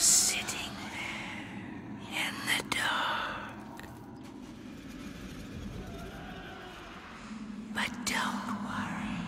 sitting there in the dark. But don't worry.